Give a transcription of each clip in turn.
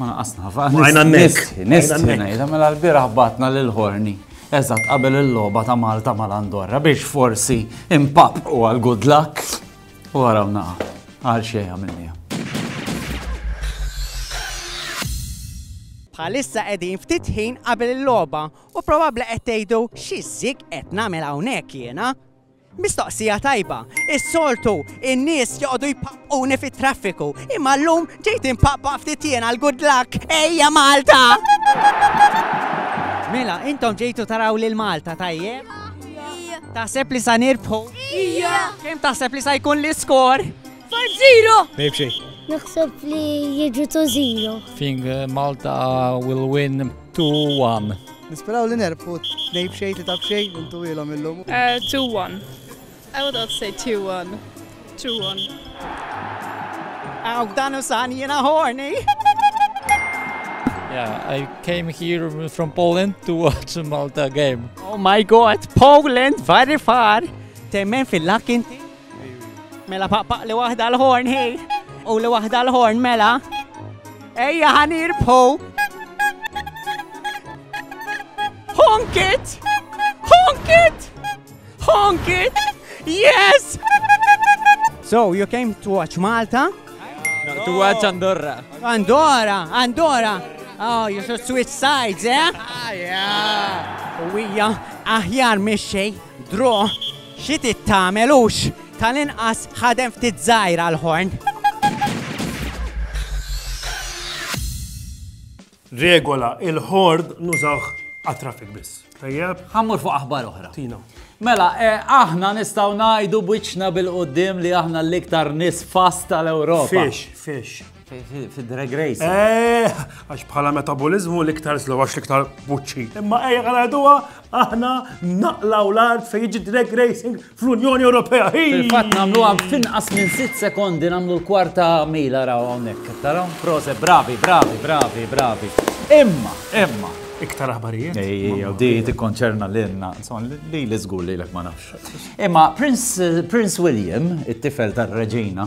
Ma naqasna ħafna. Għajna n-nek. Nistħi ngħidha mela l-bieraħ batna lil ħorni. Eżatt qabel il-logħba ta' Malta mal-Andorra biex forsi impap u għal good luck u għaraw naqa għal xejn għamilni. Bħalissa qegħdin ftit ħin qabel il-logħba u probabbli qed tgħidu xi żig qed nagħmel hawnhekk jiena. Mistoqsija tajba. Is-soltu n-nies joqogħdu jpaqquni fit-traffiku, imma llum ġejt inpaqpaq ftit jien għal good luck. Ejja Malta! Mela, intom ġejtu taraw lil Malta tajjeb? Taħseb li sa nirbħu? Ija! Kemm taħseb li sa jkun l-iskor? For zero! Nejb xejn. Naħseb li jiġu to zero. Think uh, Malta will win 2-1. Nisperaw li nerfu tnej b'xej, tita b'xej, intu ilhom illum. 2-1. I would also say 2-1. 2-1. Għaw dan u san jena horny. Yeah, I came here from Poland to watch Malta game. Oh my god, Poland, very far. Temmen fil-lakin. Mela paqpaq li waħda l-horn hi. U li waħda l-horn mela. Ejja ħanir po. Honkit! Honkit! Honkit! Yes! So, you came to watch Malta? No, to watch Andorra. Andorra, Andorra. Oh, you should switch sides, eh? Ah, yeah. U hija aħjar mix-xejn. Dro, xi trid tagħmel hux tal-inqas ħadem ftit żgħir għall-ħorn. Regola, il-ħord nużawh għat-traffic biss. Tajjeb? Ħammur fuq aħbar oħra. Tina. Mela, eh, aħna nistgħu ngħidu bwiċċna bil-qudiem li aħna l-iktar nis fast tal-Ewropa. Fiex, fiex. Fid-drag race. Eh, għax bħala metaboliżmu l-iktar slow għax l-iktar buċċi. Imma ejja għal-għaduwa aħna naqlaw l-art fejn jiġi drag racing fl-Unjoni Ewropea. Fil-fatt namlu għam finqas minn 6 sekondi namlu l-kwarta mila raw għonek. Taraw, prose, bravi, bravi, bravi, bravi. Imma, imma. Iktar aħbarijiet. Ejja, di tikkonċerna l-inna. Li l-izgur li l-ek ma nafx. Imma Prince William, it-tifel tal-reġina,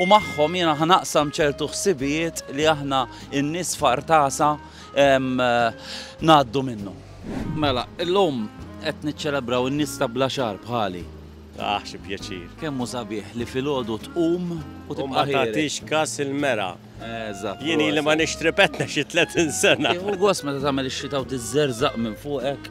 u magħhom jiena ħa naqsam ċertu ħsibijiet li aħna n-nies f'Artasa ngħaddu minnhom. Mela, illum qed niċċelebraw in-nies ta' bla xagħar bħali. Aħ, xi pjaċir. Kemm hu sabiħ li filgħodu tqum u tibqa' ħieles. U ma tagħtix kas il-mera. Eżatt. Jien li ma nixtri petna xi 30 sena. Hu gost meta tagħmel ix-xita u tiżżerżaq minn fuqek.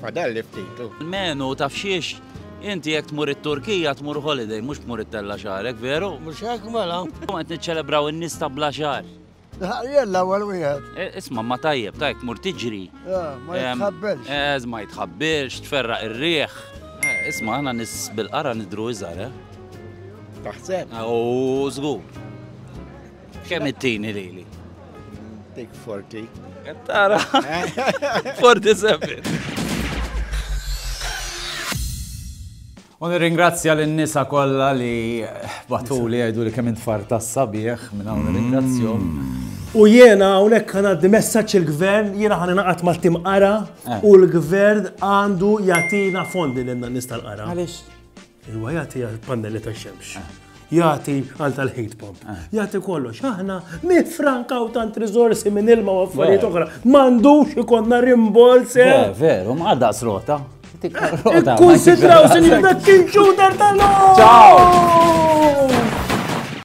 Fadalli ftit u. Almenu taf xiex, inti jekk tmur it-Turkija tmur holiday mhux tmur ittella' xagħrek, veru? Mhux hekk mela? Illum qed niċċelebraw in-nies ta' bla xagħar. L-ħaqriet l-ewwel wieħed. Isma' ma tajjeb, tajjeb tmur tiġri. Ma jitħabbilx. Eż, ma jitħabbilx, tferraq ir-riħ. Isma' aħna nies bil-qara nidhru iżgħar, eh? Taħseb? Aww, żgur. Kemm it-tini lili? Tik 40. Tara. 47. U nirringrazzja l-nisa kollha li batu li għajdu li kemm intfar tas-sabiħ minn hawn nirringrazzjom. U jiena hawnhekk kan għaddi messaġġ il-gvern jiena ħan naqgħad ma' tim qara eh. u l-gvern għandu jagħtina fondi lil nies tal-qara. Għaliex? Huwa jagħti pannelli ta' xemx. Ah. Jagħti għal tal-heat pump. Ah. Jagħti kollox. Aħna nifrankaw tant riżorsi minn ilma u affarijiet oħra. M'għandux ikonna rimbols. Eh? Eh, veru, ma għadda srota. Eh, Kunsidraw, sinjur, dak kien ġuder tal-lum! Ciao!